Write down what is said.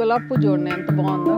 గులాబీ పువ్వు చూడండి ఎంత బాగుందో